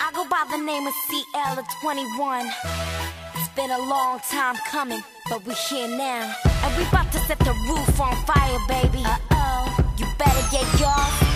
I go by the name of CL of 2NE1. It's been a long time coming, but we here now. And we about to set the roof on fire, baby. Uh oh. You better get yours.